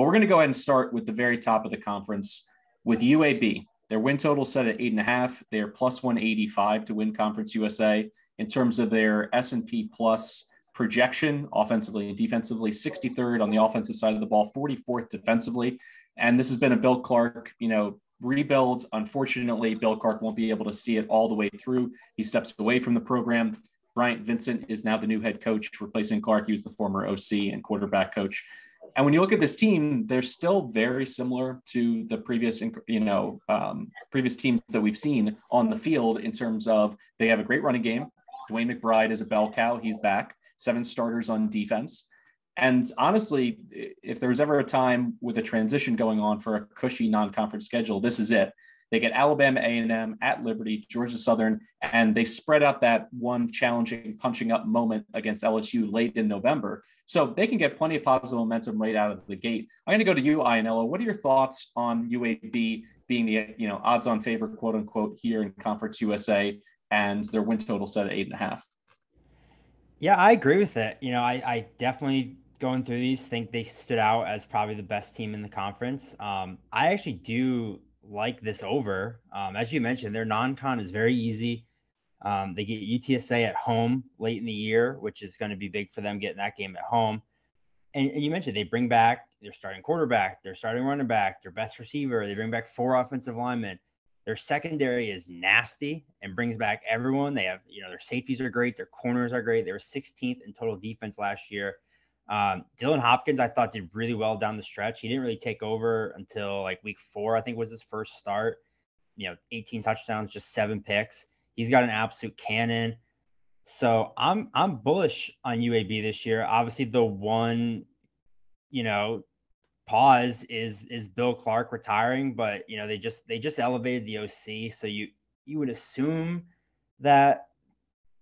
But we're going to go ahead and start with the very top of the conference with UAB. Their win total set at eight and a half. They are plus 185 to win Conference USA. In terms of their S&P plus projection, offensively and defensively, 63rd on the offensive side of the ball, 44th defensively. And this has been a Bill Clark, you know, rebuild. Unfortunately, Bill Clark won't be able to see it all the way through. He steps away from the program. Bryant Vincent is now the new head coach, replacing Clark. He was the former OC and quarterback coach. And when you look at this team, they're still very similar to the previous, you know, um, previous teams that we've seen on the field in terms of they have a great running game. DeWayne McBride is a bell cow. He's back. Seven starters on defense. And honestly, if there was ever a time with a transition going on for a cushy non-conference schedule, this is it. They get Alabama A&M at Liberty, Georgia Southern, and they spread out that one challenging punching up moment against LSU late in November. So they can get plenty of positive momentum right out of the gate. I'm going to go to you, Ianniello. What are your thoughts on UAB being the you know odds-on favorite, quote unquote, here in Conference USA, and their win total set at eight and a half? Yeah, I agree with it. You know, I, I definitely going through these think they stood out as probably the best team in the conference. Um, I actually do like this over. Um, as you mentioned, their non-con is very easy. Um, they get UTSA at home late in the year, which is going to be big for them getting that game at home. And, and, you mentioned they bring back their starting quarterback, their starting running back, their best receiver. They bring back four offensive linemen. Their secondary is nasty and brings back everyone. They have, you know, their safeties are great, their corners are great. They were 16th in total defense last year. Um, Dylan Hopkins, I thought did really well down the stretch. He didn't really take over until like week four, I think was his first start. You know, 18 touchdowns, just seven picks. He's got an absolute cannon. So I'm I'm bullish on UAB this year. Obviously, the one, you know, pause is is Bill Clark retiring, but you know they just they just elevated the OC, so you you would assume that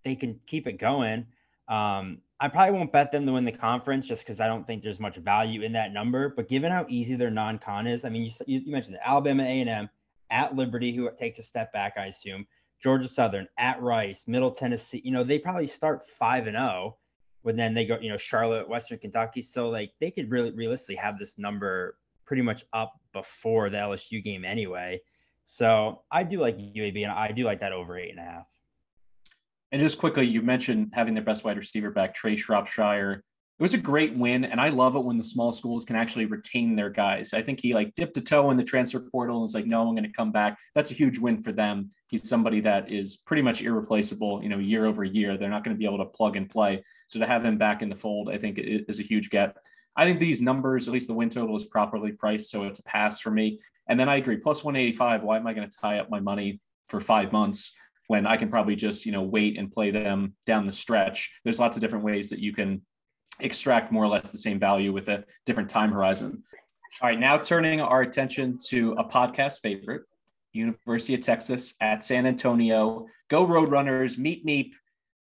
they can keep it going. Um, I probably won't bet them to win the conference just because I don't think there's much value in that number. But given how easy their non-con is, I mean, you, you mentioned Alabama A&M at Liberty, who takes a step back, I assume. Georgia Southern at Rice, Middle Tennessee. You know, they probably start five and zero, oh, but then they go, you know, Charlotte, Western Kentucky. So like they could really realistically have this number pretty much up before the LSU game anyway. So I do like UAB, and I do like that over eight and a half. And just quickly, you mentioned having their best wide receiver back, Trea Shropshire, it was a great win and i love it when the small schools can actually retain their guys. I think he like dipped a toe in the transfer portal and was like no i'm going to come back. That's a huge win for them. He's somebody that is pretty much irreplaceable you know year over year. They're not going to be able to plug and play. So to have him back in the fold i think is a huge get. I think these numbers at least the win total is properly priced so it's a pass for me. And then i agree plus 185 why am i going to tie up my money for five months when I can probably just, you know, wait and play them down the stretch. There's lots of different ways that you can extract more or less the same value with a different time horizon. All right, now turning our attention to a podcast favorite, University of Texas at San Antonio. Go Roadrunners, meet Meep.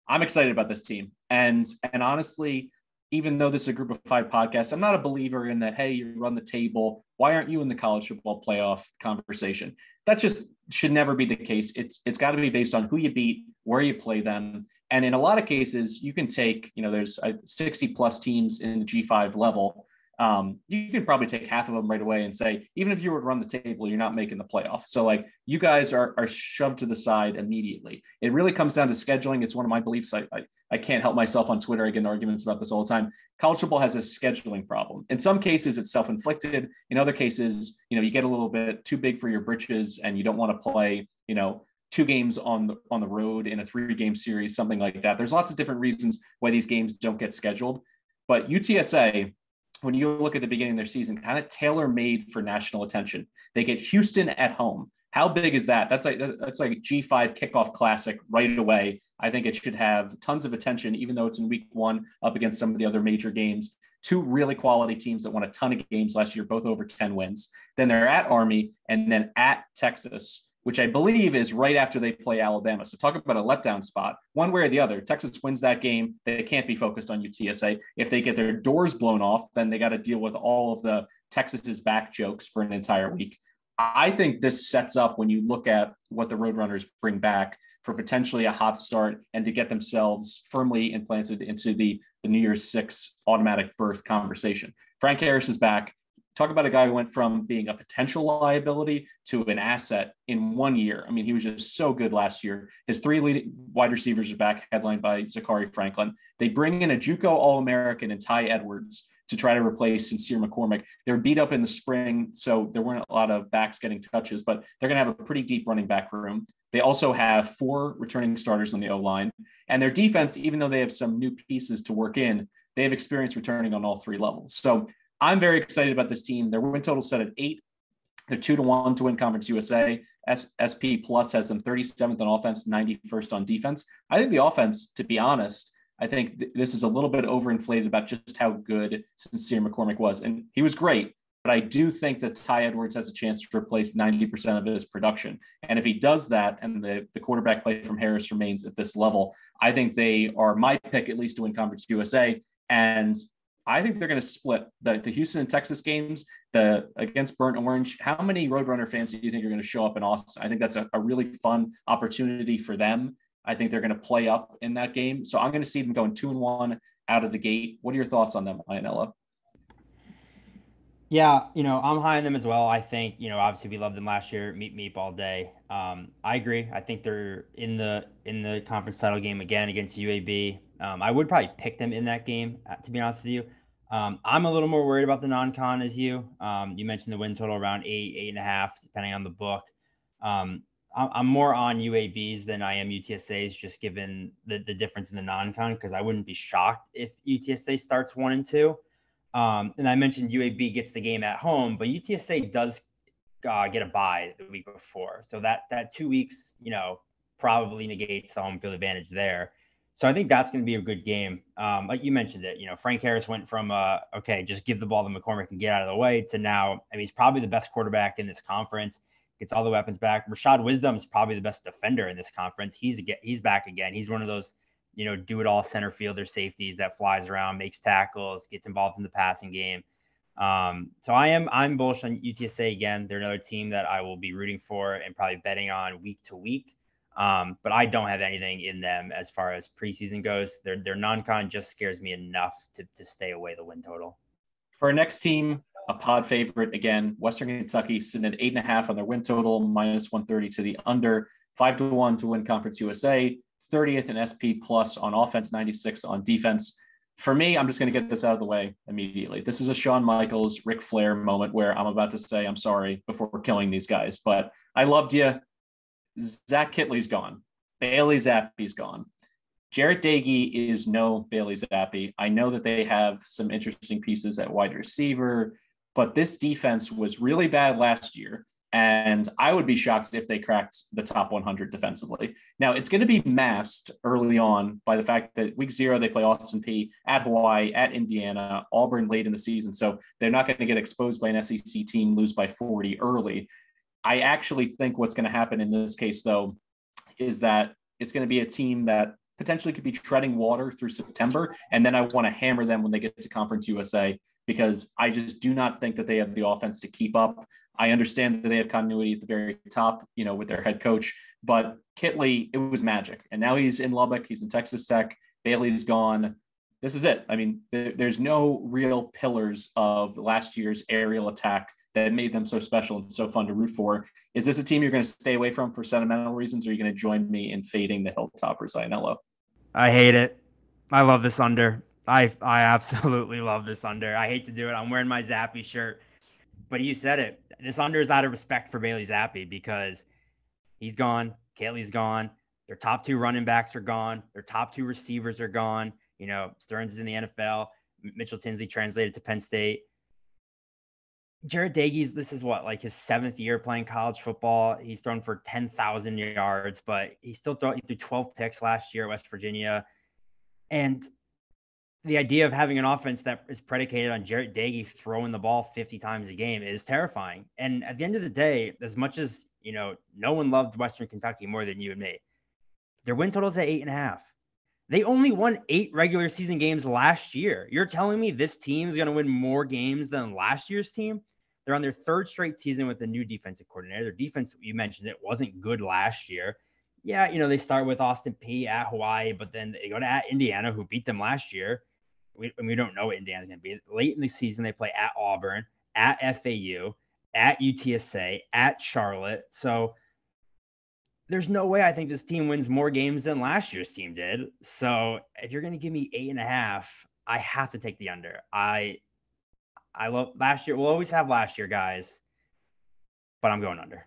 I'm excited about this team. And and honestly, even though this is a group of five podcasts, I'm not a believer in that, hey, you run the table. Why aren't you in the college football playoff conversation? That's just should never be the case. It's it's got to be based on who you beat, where you play them, and in a lot of cases, you can take, you know, there's uh, 60 plus teams in the G5 level. Um, you can probably take half of them right away and say, even if you were to run the table, you're not making the playoff. So like you guys are, are shoved to the side immediately. It really comes down to scheduling. It's one of my beliefs. I, I, I can't help myself on Twitter. I get arguments about this all the time. College football has a scheduling problem. In some cases, it's self-inflicted. In other cases, you know, you get a little bit too big for your britches and you don't want to play, you know, two games on the on the road in a three game series, something like that. There's lots of different reasons why these games don't get scheduled. But UTSA, when you look at the beginning of their season, kind of tailor made for national attention. They get Houston at home. How big is that? That's like that's like G5 kickoff classic right away. I think it should have tons of attention, even though it's in week one up against some of the other major games. Two really quality teams that won a ton of games last year, both over 10 wins. Then they're at Army and then at Texas which I believe is right after they play Alabama. So talk about a letdown spot. One way or the other, Texas wins that game. They can't be focused on UTSA. If they get their doors blown off, then they got to deal with all of the Texas's back jokes for an entire week. I think this sets up when you look at what the Roadrunners bring back for potentially a hot start and to get themselves firmly implanted into the, the New Year's Six automatic berth conversation. Frank Harris is back talk about a guy who went from being a potential liability to an asset in one year. I mean, he was just so good last year. His three leading wide receivers are back, headlined by Zakhari Franklin. They bring in a JUCO All American and Ty Edwards to try to replace Sincere McCormick. They're beat up in the spring, so there weren't a lot of backs getting touches, but they're going to have a pretty deep running back room. They also have four returning starters on the O line, and their defense, even though they have some new pieces to work in, they have experience returning on all three levels. So I'm very excited about this team. Their win total set at eight. They're two to one to win Conference USA. S- SP Plus has them 37th on offense, 91st on defense. I think the offense, to be honest, I think th- this is a little bit overinflated about just how good Sincere McCormick was. And he was great, but I do think that Ty Edwards has a chance to replace 90% of his production. And if he does that and the, the quarterback play from Harris remains at this level, I think they are my pick at least to win Conference USA. And I think they're going to split the, the Houston and Texas games, the against Burnt Orange. How many Roadrunner fans do you think are going to show up in Austin? I think that's a, a really fun opportunity for them. I think they're going to play up in that game. So I'm going to see them going two and one out of the gate. What are your thoughts on them, Ianniello? Yeah, you know, I'm high on them as well. I think, you know, obviously we loved them last year, meet meep all day. Um, I agree. I think they're in the in the conference title game again against UAB. Um, I would probably pick them in that game, uh, to be honest with you. Um, I'm a little more worried about the non-con as you. Um, you mentioned the win total around eight, eight and a half, depending on the book. I'm more on UABs than I am UTSA's, just given the, the difference in the non-con. Because I wouldn't be shocked if UTSA starts one and two. Um, and I mentioned UAB gets the game at home, but UTSA does uh, get a bye the week before, so that that two weeks, you know, probably negates the home field advantage there. So I think that's going to be a good game. Um, like you mentioned it, you know, Frank Harris went from uh, okay, just give the ball to McCormick and get out of the way to now. I mean, he's probably the best quarterback in this conference. Gets all the weapons back. Rashad Wisdom is probably the best defender in this conference. He's he's back again. He's one of those, you know, do it all center fielder safeties that flies around, makes tackles, gets involved in the passing game. Um, so I am I'm bullish on UTSA again. They're another team that I will be rooting for and probably betting on week to week. Um, but I don't have anything in them as far as preseason goes. Their their non-con just scares me enough to to stay away the win total. For our next team, a pod favorite again, Western Kentucky sitting at eight and a half on their win total, minus 130 to the under, five to one to win Conference USA, 30th in SP plus on offense, 96 on defense. For me, I'm just going to get this out of the way immediately. This is a Shawn Michaels, Ric Flair moment where I'm about to say I'm sorry before killing these guys, but I loved you. Zach Kittley's gone. Bailey Zappe's gone. Jarret Doege is no Bailey Zappe. I know that they have some interesting pieces at wide receiver, but this defense was really bad last year. And I would be shocked if they cracked the top 100 defensively. Now, it's going to be masked early on by the fact that week zero, they play Austin Peay at Hawaii, at Indiana, Auburn late in the season. So they're not going to get exposed by an SEC team, lose by 40 early. I actually think what's going to happen in this case, though, is that it's going to be a team that potentially could be treading water through September. And then I want to hammer them when they get to Conference USA because I just do not think that they have the offense to keep up. I understand that they have continuity at the very top, you know, with their head coach, but Kittley, it was magic. And now he's in Lubbock, he's in Texas Tech, Bailey's gone. This is it. I mean, there's no real pillars of last year's aerial attack that made them so special and so fun to root for. Is this a team you're going to stay away from for sentimental reasons, or are you going to join me in fading the Hilltoppers, Ianniello? I hate it. I love this under. I I absolutely love this under. I hate to do it. I'm wearing my Zappe shirt, but you said it. This under is out of respect for Bailey Zappe because he's gone. Kittley's gone. Their top two running backs are gone. Their top two receivers are gone. You know, Sterns is in the NFL. Mitchell Tinsley translated to Penn State. Jarret Doege's this is what like his seventh year playing college football. He's thrown for ten thousand yards, but he still threw, he threw twelve picks last year at West Virginia, and the idea of having an offense that is predicated on Jarret Doege throwing the ball fifty times a game is terrifying. And at the end of the day, as much as you know, no one loved Western Kentucky more than you and me. Their win totals at eight and a half. They only won eight regular season games last year. You're telling me this team is going to win more games than last year's team? They're on their third straight season with a new defensive coordinator. Their defense, you mentioned it, wasn't good last year. Yeah, you know, they start with Austin Peay at Hawaii, but then they go to at Indiana, who beat them last year. We, we don't know what Indiana's going to be. Late in the season, they play at Auburn, at FAU, at UTSA, at Charlotte. So there's no way I think this team wins more games than last year's team did. So if you're going to give me eight and a half, I have to take the under. I I love last year. We'll always have last year, guys, but I'm going under.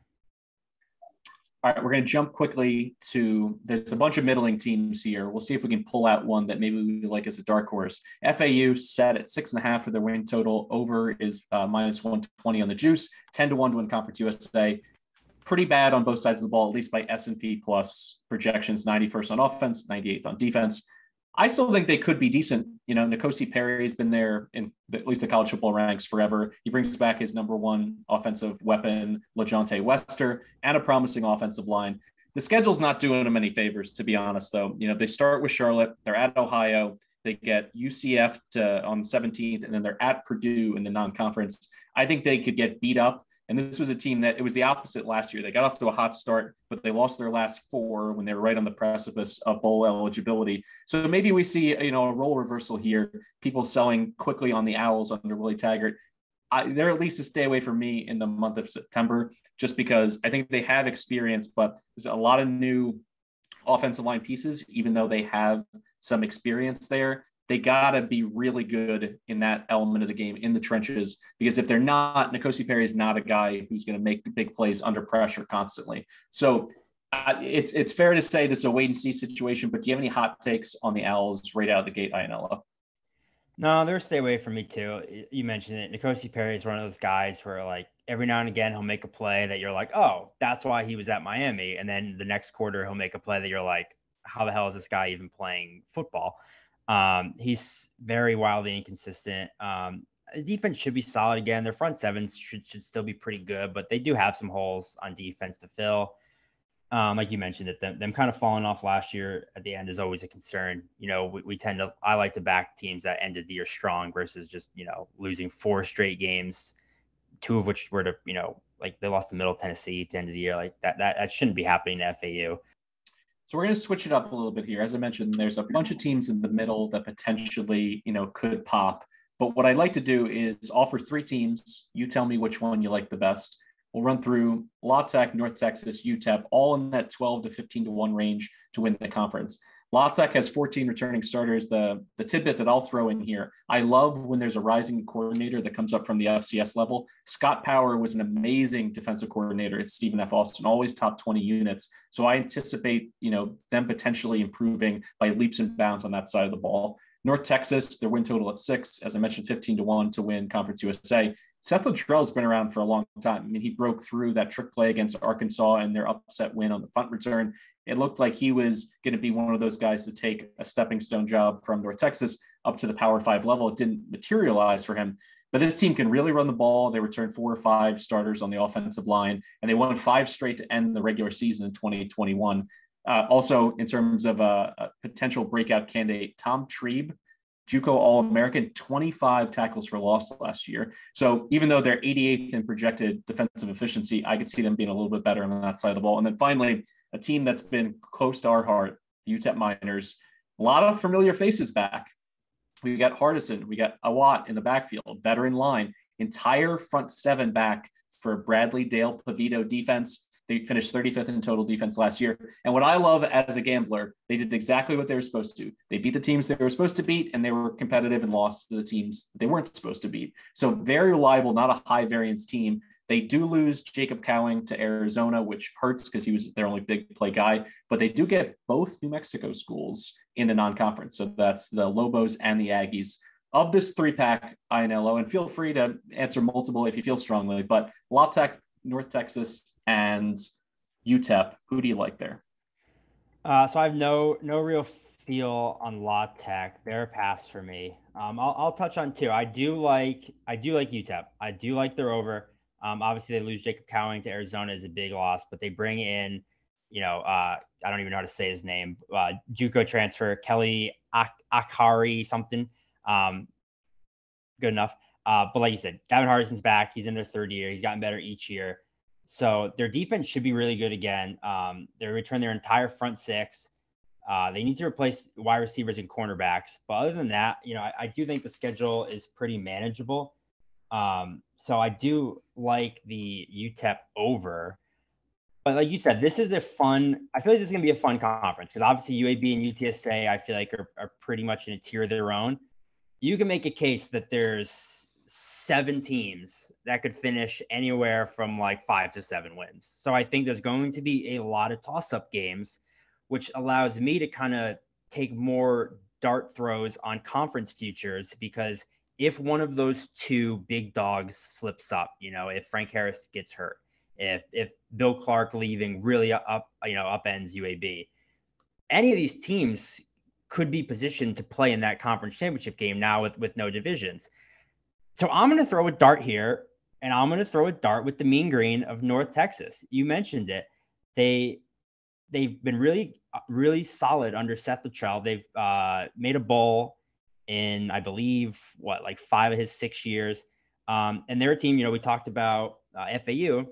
All right, we're going to jump quickly to there's a bunch of middling teams here. We'll see if we can pull out one that maybe we like as a dark horse. FAU set at six and a half for their win total. Over is uh, minus 120 on the juice, 10 to 1 to win Conference USA. Pretty bad on both sides of the ball, at least by S&P plus projections, 91st on offense, 98th on defense. I still think they could be decent. You know, N'Kosi Perry has been there in the, at least the college football ranks forever. He brings back his number one offensive weapon, LaJohntay Wester, and a promising offensive line. The schedule's not doing them any favors, to be honest, though. You know, they start with Charlotte, they're at Ohio, they get UCF to, on the 17th, and then they're at Purdue in the non conference. I think they could get beat up and this was a team that it was the opposite last year. They got off to a hot start, but they lost their last four when they were right on the precipice of bowl eligibility. So maybe we see you know a role reversal here. People selling quickly on the Owls under Willie Taggart. I, they're at least a stay away from me in the month of September, just because I think they have experience, but there's a lot of new offensive line pieces, even though they have some experience there they got to be really good in that element of the game in the trenches because if they're not, N'Kosi Perry is not a guy who's going to make big plays under pressure constantly. So uh, it's it's fair to say this is a wait and see situation. But do you have any hot takes on the Owls right out of the gate, Ianniello? No, they're stay away from me too. You mentioned it. N'Kosi Perry is one of those guys where like every now and again he'll make a play that you're like, oh, that's why he was at Miami, and then the next quarter he'll make a play that you're like, how the hell is this guy even playing football? Um, he's very wildly inconsistent. Um, the defense should be solid again. Their front sevens should should still be pretty good, but they do have some holes on defense to fill. Um, like you mentioned, that them, them kind of falling off last year at the end is always a concern. You know, we, we tend to I like to back teams that ended the year strong versus just you know losing four straight games, two of which were to you know like they lost to Middle Tennessee at the end of the year. Like that that that shouldn't be happening to FAU. So we're going to switch it up a little bit here. As I mentioned, there's a bunch of teams in the middle that potentially, you know, could pop. But what I'd like to do is offer three teams. You tell me which one you like the best. We'll run through La Tech, North Texas, UTEP, all in that 12 to 15 to 1 range to win the conference. La has 14 returning starters. The, the tidbit that I'll throw in here, I love when there's a rising coordinator that comes up from the FCS level. Scott Power was an amazing defensive coordinator at Stephen F. Austin, always top 20 units. So I anticipate, you know, them potentially improving by leaps and bounds on that side of the ball. North Texas, their win total at six, as I mentioned, 15 to one to win Conference USA. Seth Littrell's been around for a long time. I mean, he broke through that trick play against Arkansas and their upset win on the punt return. It looked like he was going to be one of those guys to take a stepping stone job from North Texas up to the Power Five level. It didn't materialize for him, but this team can really run the ball. They returned four or five starters on the offensive line, and they won five straight to end the regular season in 2021. Uh, also, in terms of a, a potential breakout candidate, Tom Trebe JUCO All American, 25 tackles for loss last year. So even though they're 88th in projected defensive efficiency, I could see them being a little bit better on that side of the ball. And then finally, a team that's been close to our heart, the UTEP Miners. A lot of familiar faces back. We got Hardison, we got Awatt in the backfield, veteran line, entire front seven back for Bradley Dale Peveto defense. They finished 35th in total defense last year. And what I love as a gambler, they did exactly what they were supposed to. They beat the teams they were supposed to beat, and they were competitive and lost to the teams they weren't supposed to beat. So very reliable, not a high variance team. They do lose Jacob Cowing to Arizona, which hurts because he was their only big play guy. But they do get both New Mexico schools in the non-conference. So that's the Lobos and the Aggies. Of this three-pack, Ianniello, and feel free to answer multiple if you feel strongly, but La Tech North Texas, and UTEP. Who do you like there? Uh, so I have no no real feel on La Tech. They're a pass for me. Um, I'll, I'll touch on two. I do like I do like UTEP. I do like their over. Um, obviously they lose Jacob Cowing to Arizona is a big loss, but they bring in, you know, uh, I don't even know how to say his name. Uh, JUCO transfer Kelly Ak- Akharaiyi something. Um, good enough. Uh, but like you said, Gavin Hardison's back. He's in their third year. He's gotten better each year. So their defense should be really good again. Um, they return their entire front six. Uh, they need to replace wide receivers and cornerbacks. But other than that, you know, I, I do think the schedule is pretty manageable. Um, so I do like the UTEP over. But like you said, this is a fun. I feel like this is gonna be a fun conference because obviously UAB and UTSA, I feel like are, are pretty much in a tier of their own. You can make a case that there's seven teams that could finish anywhere from like five to seven wins. So I think there's going to be a lot of toss-up games, which allows me to kind of take more dart throws on conference futures because if one of those two big dogs slips up, you know, if Frank Harris gets hurt, if if Bill Clark leaving really up, you know, upends UAB, any of these teams could be positioned to play in that conference championship game now with with no divisions. So I'm going to throw a dart here, and I'm going to throw a dart with the Mean Green of North Texas. You mentioned it. They they've been really really solid under Seth Littrell. They've uh, made a bowl in, I believe, what, like five of his six years. Um, and their team, you know, we talked about uh, FAU.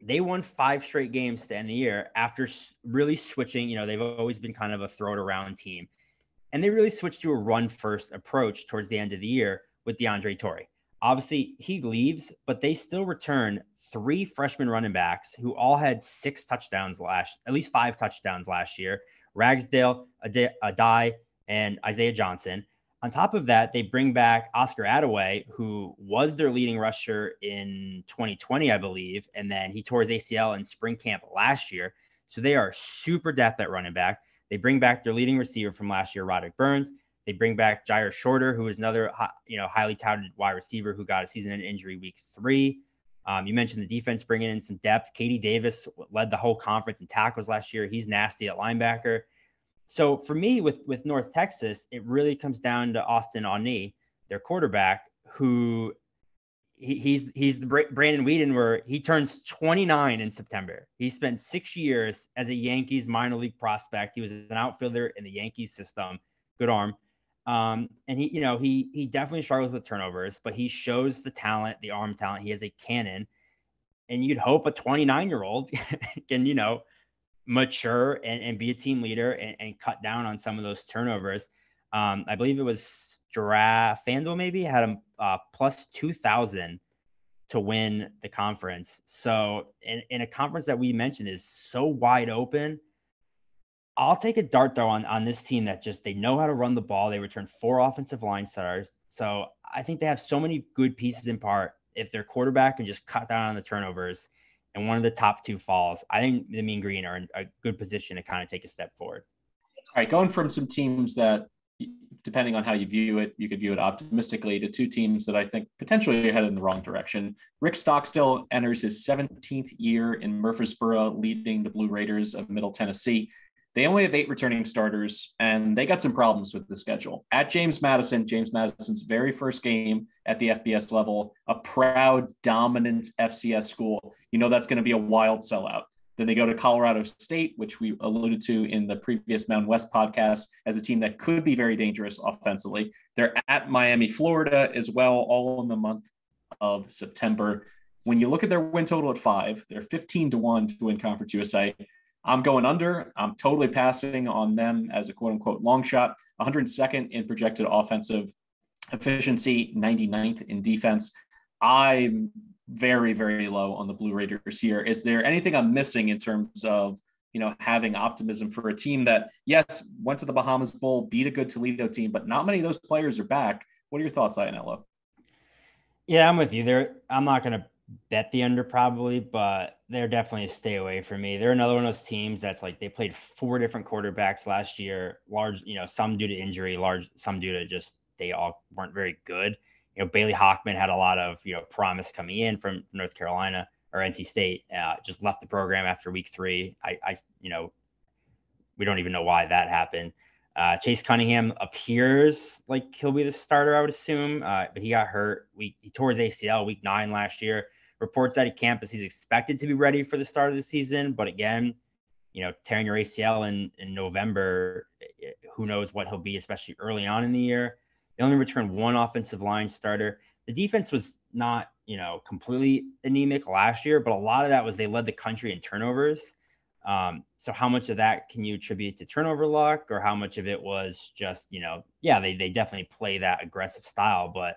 They won five straight games to end the year after really switching. You know, they've always been kind of a throw it around team. And they really switched to a run first approach towards the end of the year with DeAndre Torrey. Obviously, he leaves, but they still return three freshman running backs who all had six touchdowns last, at least five touchdowns last year. Ragsdale, Addae, and Isaiah Johnson. On top of that, they bring back Oscar Adaway, who was their leading rusher in 2020, I believe, and then he tore his ACL in spring camp last year. So they are super depth at running back. They bring back their leading receiver from last year, Roderic Burns. They bring back Jyaire Shorter, who is another you know highly touted wide receiver who got a season-end injury week three. Um, you mentioned the defense bringing in some depth. KD Davis led the whole conference in tackles last year. He's nasty at linebacker. So for me, with with North Texas, it really comes down to Austin Aune, their quarterback, who he, he's he's the Brandon Weeden, where he turns 29 in September. He spent six years as a Yankees minor league prospect. He was an outfielder in the Yankees system. Good arm. Um, and he, you know, he he definitely struggles with turnovers, but he shows the talent, the arm talent. He has a cannon, and you'd hope a 29 year old can, you know, mature and, and be a team leader and, and cut down on some of those turnovers. Um, I believe it was Giraffe FanDuel maybe had a uh, plus 2,000 to win the conference. So in, in a conference that we mentioned is so wide open, I'll take a dart though on, on this team that just they know how to run the ball. They return four offensive line starters. So I think they have so many good pieces in part. If their quarterback can just cut down on the turnovers, and one of the top two falls, I think the Mean Green are in a good position to kind of take a step forward. All right, going from some teams that, depending on how you view it, you could view it optimistically to two teams that I think potentially are headed in the wrong direction. Rick Stockstill enters his 17th year in Murfreesboro, leading the Blue Raiders of Middle Tennessee. They only have eight returning starters, and they got some problems with the schedule. At James Madison, James Madison's very first game at the FBS level, a proud, dominant FCS school. You know that's going to be a wild sellout. Then they go to Colorado State, which we alluded to in the previous Mountain West podcast as a team that could be very dangerous offensively. They're at Miami, Florida as well, all in the month of September. When you look at their win total at five, they're 15 to 1 to win Conference USA. I'm going under. I'm totally passing on them as a quote unquote long shot. 102nd in projected offensive efficiency, 99th in defense. I'm very, very low on the Blue Raiders here. Is there anything I'm missing in terms of you know having optimism for a team that yes went to the Bahamas Bowl, beat a good Toledo team, but not many of those players are back? What are your thoughts, Ianniello? Yeah, I'm with you. There, I'm not going to bet the under probably, but they're definitely a stay away for me. They're another one of those teams that's like they played four different quarterbacks last year, large, you know, some due to injury, large, some due to just they all weren't very good. You know, Bailey Hockman had a lot of, you know, promise coming in from North Carolina or NC State, uh, just left the program after week three. I, I, you know, we don't even know why that happened. Uh, Chase Cunningham appears like he'll be the starter, I would assume, uh, but he got hurt. We, he tore his ACL week nine last year reports out of campus he's expected to be ready for the start of the season. But again, you know, tearing your ACL in, in November, who knows what he'll be, especially early on in the year. They only returned one offensive line starter. The defense was not, you know, completely anemic last year, but a lot of that was they led the country in turnovers. Um, so how much of that can you attribute to turnover luck or how much of it was just, you know, yeah, they, they definitely play that aggressive style, but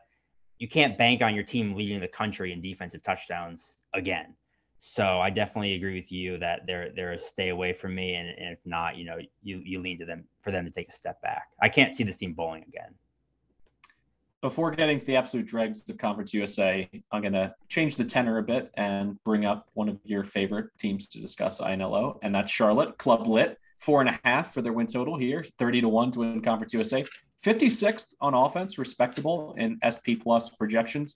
you can't bank on your team leading the country in defensive touchdowns again. So I definitely agree with you that they're they're a stay away from me, and, and if not, you know, you you lean to them for them to take a step back. I can't see this team bowling again. Before getting to the absolute dregs of Conference USA, I'm going to change the tenor a bit and bring up one of your favorite teams to discuss Ianniello, and that's Charlotte Club Lit. Four and a half for their win total here, 30 to 1 to win Conference USA. 56th on offense, respectable in SP plus projections.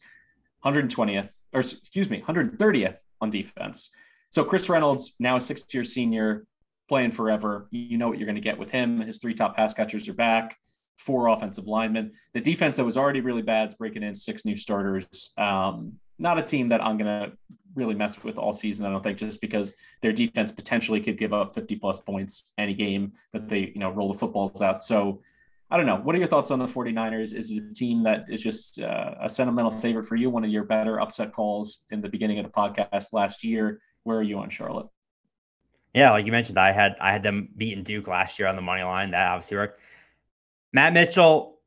120th, or excuse me, 130th on defense. So Chris Reynolds, now a six year senior, playing forever. You know what you're going to get with him. His three top pass catchers are back, four offensive linemen. The defense that was already really bad is breaking in six new starters. Um, not a team that I'm going to really mess with all season. I don't think just because their defense potentially could give up 50 plus points any game that they, you know, roll the footballs out. So I don't know. What are your thoughts on the 49ers? Is it a team that is just uh, a sentimental favorite for you? One of your better upset calls in the beginning of the podcast last year. Where are you on Charlotte? Yeah, like you mentioned, I had I had them beating Duke last year on the money line. That obviously worked. Matt Mitchell,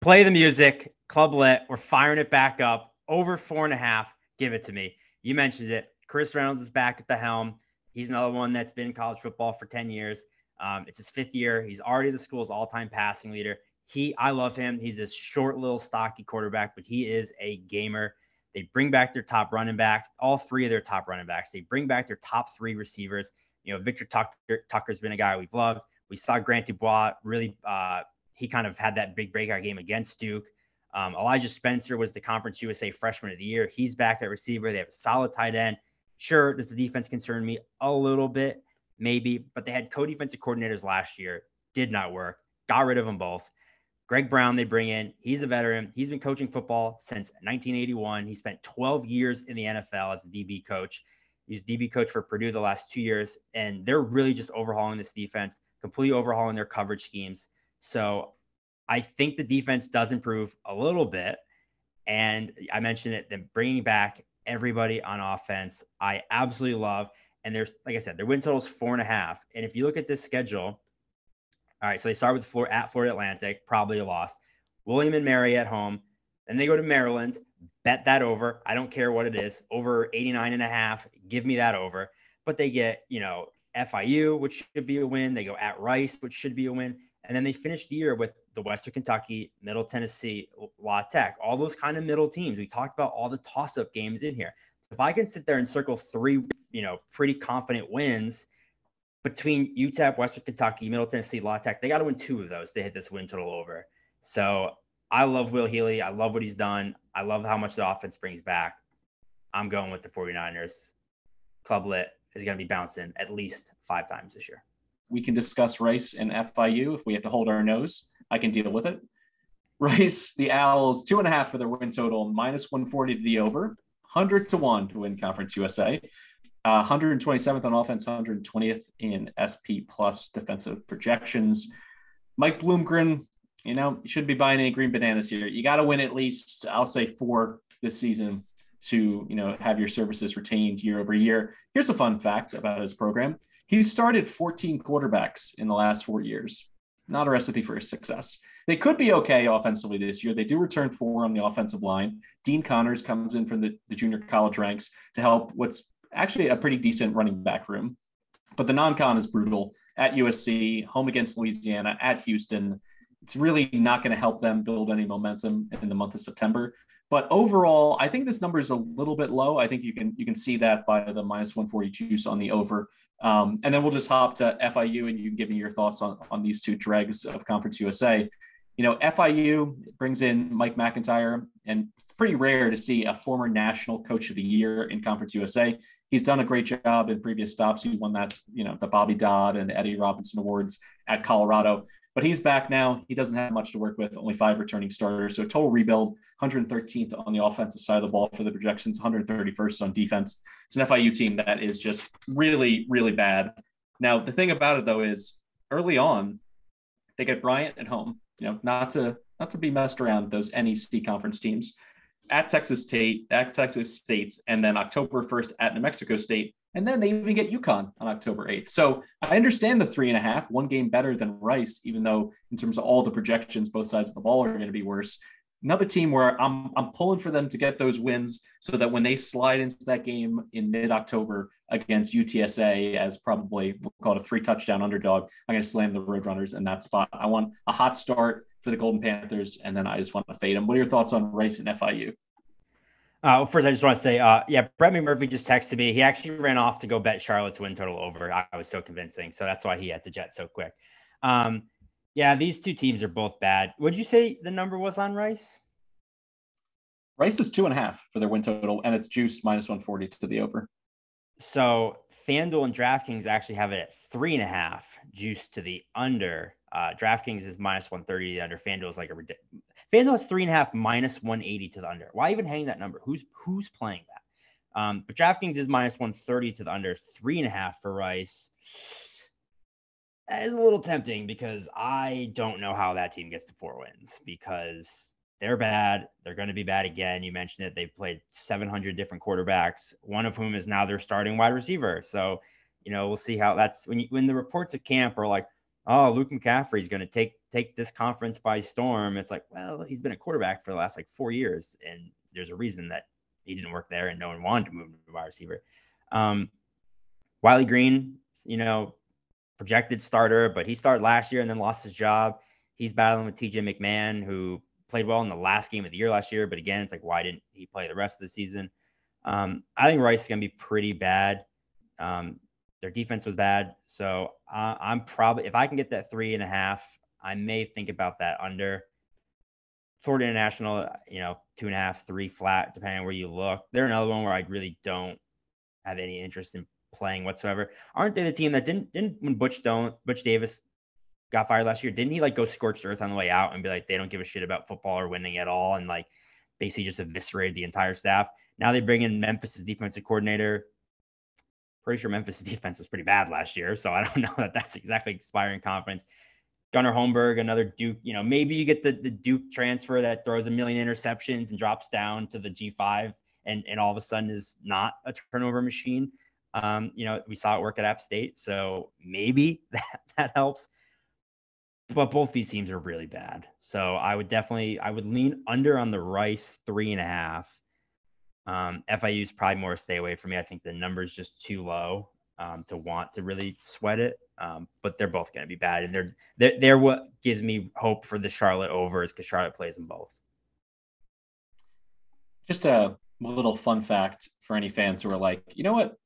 play the music. Club lit. We're firing it back up. Over four and a half. Give it to me. You mentioned it. Chris Reynolds is back at the helm. He's another one that's been in college football for 10 years. Um, it's his fifth year. He's already the school's all-time passing leader. He, I love him. He's this short, little, stocky quarterback, but he is a gamer. They bring back their top running back, all three of their top running backs. They bring back their top three receivers. You know, Victor Tucker, Tucker's been a guy we've loved. We saw Grant Dubois really. Uh, he kind of had that big breakout game against Duke. Um, Elijah Spencer was the Conference USA Freshman of the Year. He's back at receiver. They have a solid tight end. Sure, does the defense concern me a little bit? Maybe, but they had co-defensive coordinators last year. Did not work. Got rid of them both. Greg Brown, they bring in. He's a veteran. He's been coaching football since 1981. He spent 12 years in the NFL as a DB coach. He's DB coach for Purdue the last two years, and they're really just overhauling this defense, completely overhauling their coverage schemes. So I think the defense does improve a little bit. And I mentioned it, then bringing back everybody on offense. I absolutely love. And there's, like I said, their win total is four and a half. And if you look at this schedule, all right, so they start with Florida at Florida Atlantic, probably a loss. William and Mary at home. Then they go to Maryland, bet that over. I don't care what it is, over 89 and a half. Give me that over. But they get, you know, FIU, which should be a win. They go at Rice, which should be a win. And then they finish the year with the Western Kentucky, Middle Tennessee, La Tech, all those kind of middle teams. We talked about all the toss up games in here. If I can sit there and circle three you know, pretty confident wins between UTEP, Western Kentucky, Middle Tennessee, La Tech. They got to win two of those to hit this win total over. So I love Will Healy. I love what he's done. I love how much the offense brings back. I'm going with the 49ers. Club Lit is going to be bouncing at least five times this year. We can discuss Rice and FIU if we have to hold our nose. I can deal with it. Rice, the Owls, two and a half for their win total, minus 140 to the over, 100 to 1 to win Conference USA. Uh, 127th on offense, 120th in SP plus defensive projections. Mike Bloomgren, you know, you shouldn't be buying any green bananas here. You got to win at least, I'll say, four this season to, you know, have your services retained year over year. Here's a fun fact about his program. He started 14 quarterbacks in the last four years. Not a recipe for success. They could be okay offensively this year. They do return four on the offensive line. Dean Connors comes in from the, the junior college ranks to help what's actually a pretty decent running back room. But the non-con is brutal at USC, home against Louisiana, at Houston. It's really not going to help them build any momentum in the month of September. But overall, I think this number is a little bit low. I think you can you can see that by the minus 140 juice on the over. Um, and then we'll just hop to FIU and you can give me your thoughts on, on these two dregs of Conference USA. You know, FIU brings in Mike MacIntyre, and it's pretty rare to see a former national coach of the year in Conference USA he's done a great job in previous stops. He won that, you know, the Bobby Dodd and Eddie Robinson awards at Colorado. But he's back now. He doesn't have much to work with, only five returning starters. So total rebuild, 113th on the offensive side of the ball for the projections, 131st on defense. It's an FIU team that is just really, really bad. Now, the thing about it though is early on, they get Bryant at home, you know, not to not to be messed around those NEC conference teams at Texas State, at Texas State, and then October 1st at New Mexico State. And then they even get UConn on October 8th. So I understand the three and a half, one game better than Rice, even though in terms of all the projections, both sides of the ball are going to be worse. another team where I'm I'm pulling for them to get those wins so that when they slide into that game in mid October against UTSA as probably we'll call it a three touchdown underdog, I'm going to slam the Roadrunners in that spot. I want a hot start for the Golden Panthers, and then I just want to fade them. What are your thoughts on Rice and FIU? Uh, well, first, I just want to say, uh, yeah, Brett McMurphy just texted me. He actually ran off to go bet Charlotte's win total over. I, I was so convincing, so that's why he had to jet so quick. Um, yeah, these two teams are both bad. Would you say the number was on Rice? Rice is two and a half for their win total, and it's juice minus 140 to the over. So FanDuel and DraftKings actually have it at three and a half, juice to the under. Uh, DraftKings is minus 130 to the under. FanDuel is like a ridiculous FanDuel is three and a half minus 180 to the under. Why even hang that number? Who's who's playing that? Um, but DraftKings is minus 130 to the under, three and a half for Rice that is a little tempting because I don't know how that team gets to four wins because they're bad. They're going to be bad again. You mentioned it. They've played 700 different quarterbacks, one of whom is now their starting wide receiver. So, you know, we'll see how that's when you, when the reports of camp are like, oh, Luke McCaffrey's going to take take this conference by storm. It's like, well, he's been a quarterback for the last like four years, and there's a reason that he didn't work there, and no one wanted to move him to wide receiver. Um, Wiley Green, you know, projected starter, but he started last year and then lost his job. He's battling with TJ McMahon, who played well in the last game of the year last year. But again, it's like, why didn't he play the rest of the season? Um, I think Rice is going to be pretty bad. Um, their defense was bad. So uh, I'm probably, if I can get that three and a half, I may think about that under. Florida International, you know, two and a half, three flat, depending on where you look. They're another one where I really don't have any interest in playing whatsoever. Aren't they the team that didn't didn't when Butch don't Butch Davis got fired last year? Didn't he like go scorched earth on the way out and be like they don't give a shit about football or winning at all and like basically just eviscerated the entire staff? Now they bring in Memphis' defensive coordinator. Pretty sure Memphis' defense was pretty bad last year, so I don't know that that's exactly expiring conference. Gunnar Holmberg, another Duke, you know, maybe you get the, the Duke transfer that throws a million interceptions and drops down to the G5 and, and all of a sudden is not a turnover machine. Um, you know, we saw it work at App State, so maybe that that helps. But both these teams are really bad, so I would definitely I would lean under on the Rice three and a half. Um, FIU is probably more stay away from me. I think the number is just too low um, to want to really sweat it. Um, but they're both going to be bad, and they're, they're they're what gives me hope for the Charlotte overs because Charlotte plays them both. Just a little fun fact for any fans who are like, you know what,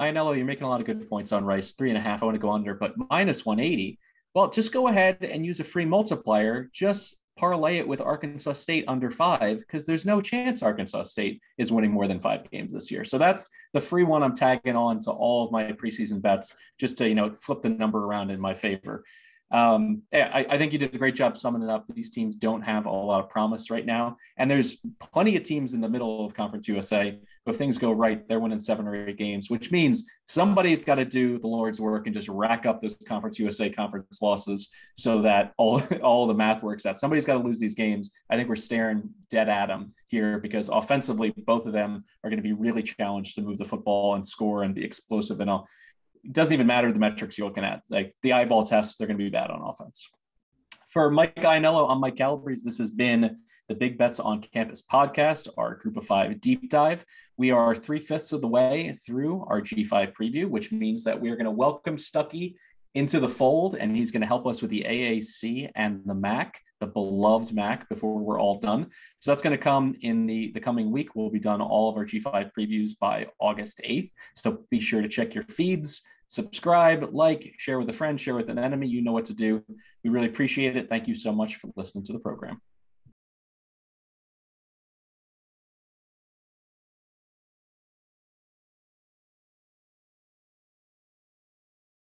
Ianniello, you're making a lot of good points on Rice. Three and a half, I want to go under, but minus 180. Well, just go ahead and use a free multiplier. Just parlay it with Arkansas State under five because there's no chance Arkansas State is winning more than five games this year. So that's the free one I'm tagging on to all of my preseason bets just to you know flip the number around in my favor. Um, I, I, think you did a great job summing it up. These teams don't have a lot of promise right now, and there's plenty of teams in the middle of Conference USA. If things go right, they're winning seven or eight games, which means somebody's got to do the Lord's work and just rack up those Conference USA conference losses so that all all the math works out. Somebody's got to lose these games. I think we're staring dead at them here because offensively, both of them are going to be really challenged to move the football and score and be explosive and all it doesn't even matter the metrics you're looking at. Like the eyeball tests, they're going to be bad on offense. For Mike Ianniello, I'm Mike Calabrese. This has been the Big Bets on Campus podcast, our Group of Five deep dive. We are three fifths of the way through our G5 preview, which means that we are going to welcome Stuckey into the fold, and he's going to help us with the AAC and the MAC, the beloved MAC, before we're all done. So that's going to come in the, the coming week. We'll be done all of our G5 previews by August 8th. So be sure to check your feeds, subscribe, like, share with a friend, share with an enemy. You know what to do. We really appreciate it. Thank you so much for listening to the program.